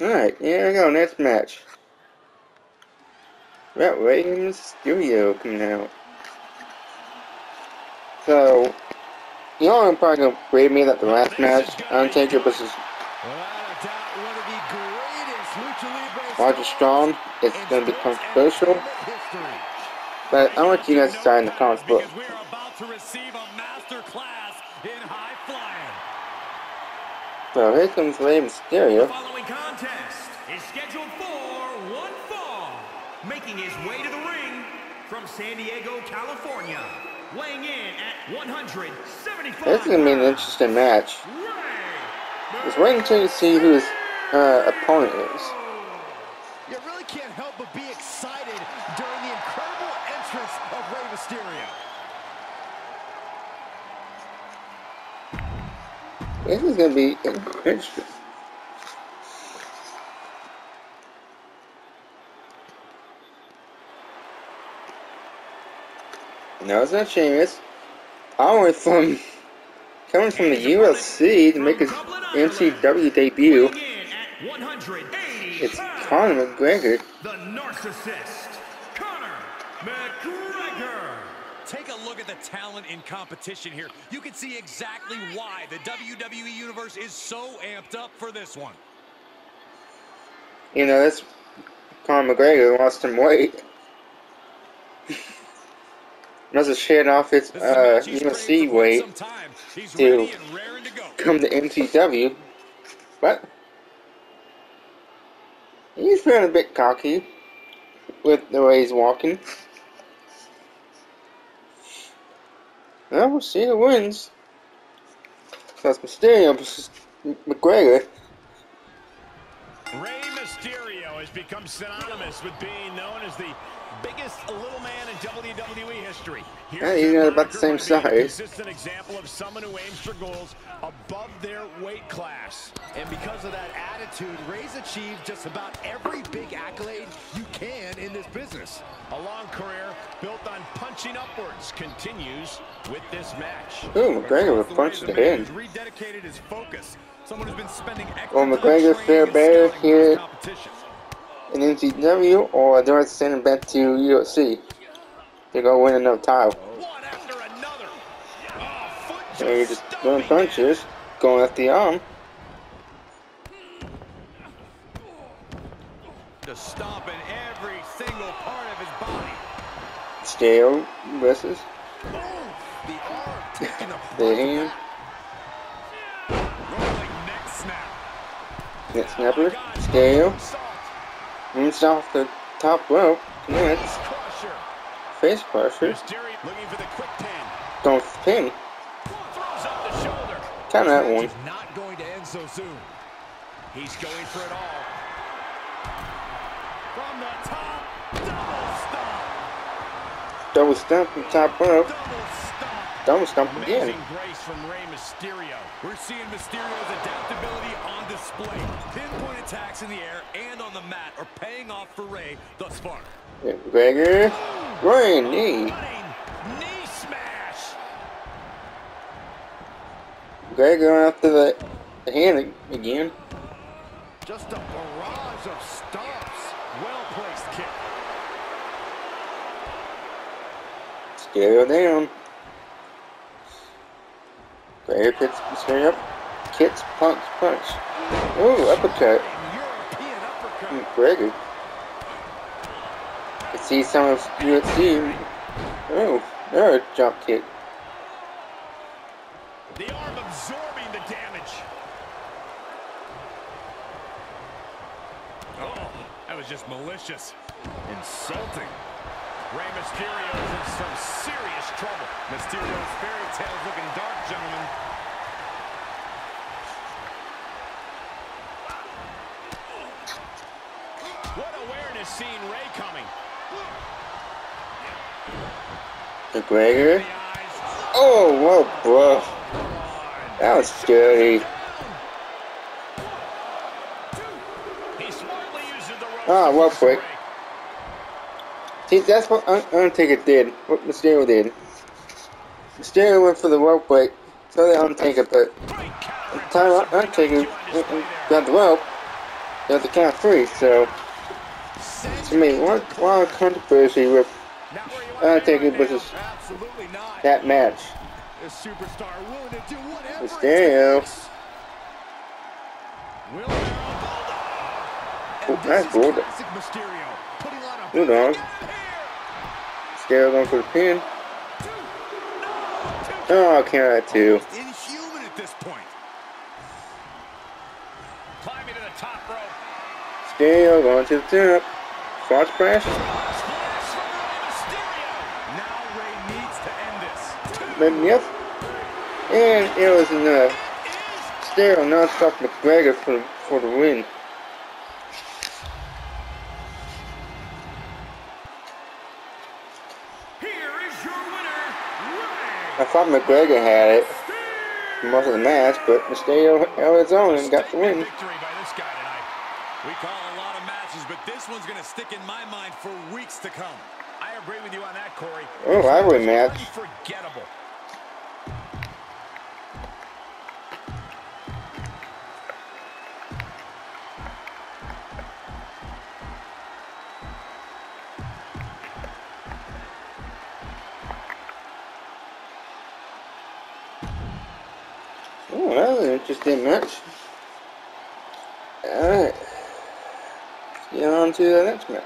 Alright, here we go, next match. Rat Williams Studio coming out. So, you all are probably gonna grade me that the last match, Undertaker versus Roderick Strong, it's gonna be controversial. But I want you guys to sign in the comments below. So here comes Rey Mysterio. The following contest is scheduled for one fall. Making his way to the ring from San Diego, California. Weighing in at 175 This is gonna be an interesting match. Just waiting until you see who his uh, opponent is. This is gonna be interesting. No, it's not Sheamus. I went from coming from the UFC to make his MCW debut. It's Conor McGregor. The narcissist, Conor McGregor. Take a look at the talent in competition here. You can see exactly why the WWE Universe is so amped up for this one. You know, that's Conor McGregor lost some weight. Must have shed off his uh, UFC weight to come to MCW. But he's feeling a bit cocky with the way he's walking. Well, we'll see who wins. That's Mysterio versus McGregor. Become synonymous with being known as the biggest little man in WWE history. Yeah, he's about the same size. Consistent example of someone who aims for goals above their weight class. And because of that attitude, Rey's achieved just about every big accolade you can in this business. A long career built on punching upwards continues with this match. Ooh, McGregor with punch to the head. He's rededicated his focus. Someone who's been spending Well, extra McGregor time fair bear here. In MCW, or they're going to send him back to UFC. They're to win another title. One after another. Foot So you're just it. punches, going at the arm. Just stomping every single part of his body. Stale versus The arm the brunt. hand. Rolling neck snap. Net snapper. Stale. Moves off the top rope. Crusher. Face crusher. For pin. Going for the pin. Throws up the shoulder. Count that one. Not going to end so soon. He's going for it all. From the top, double stomp. Double stump from top rope. Double stomp. Again. Amazing grace from Rey Mysterio. We're seeing Mysterio's adaptability on display. Pinpoint attacks in the air and on the mat are paying off for Rey thus far. McGregor. Running knee. Knee smash. McGregor going after the, the hand again. Just a barrage of stomps. Well-placed kick. Stereo down. McGregor kicks Mysterio up. Kicks, punch, punch. Ooh, uppercut. McGregor. I see some of UFC. Oh, another jump kick. The arm absorbing the damage. Oh, that was just malicious. Insulting. Rey Mysterio is in some serious trouble. Mysterio's fairy tale's looking dark, gentlemen. Awareness seeing Rey coming. McGregor. Oh, whoa, bro. That was dirty. He smartly uses the ropes. Ah, to well quick. See, that's what Un- Undertaker did. What Mysterio did. Mysterio went for the rope break. So did Undertaker, but the time Un- Undertaker Two on went display and there. got the rope, That's the count three, so it's gonna be a lot, a lot of controversy with Undertaker versus Absolutely not. that match. This superstar willing to do whatever. it Mysterio. takes. Wheelbarrow Bulldog. Oh, And nice this is Bulldog. classic Mysterio, putting on a Bulldog. big here. Stereo going for the pin. Oh, count out two. Inhuman at this point. Climbing to the top rope. Stereo going to the top. Frog splash. Splash from Rey Mysterio. Now Rey needs to end this. Then yep. And it was enough. Stereo non-stop McGregor for, for the win. Here is your winner, Rey. I thought McGregor had it most of the match, but Mysterio held his own and got the win. We call a lot of matches, but this one's going to stick in my mind for weeks to come. I agree with you on that, Corey. Oh, rivalry match. Unforgettable. Oh, that was an interesting match. Let's on to the next match.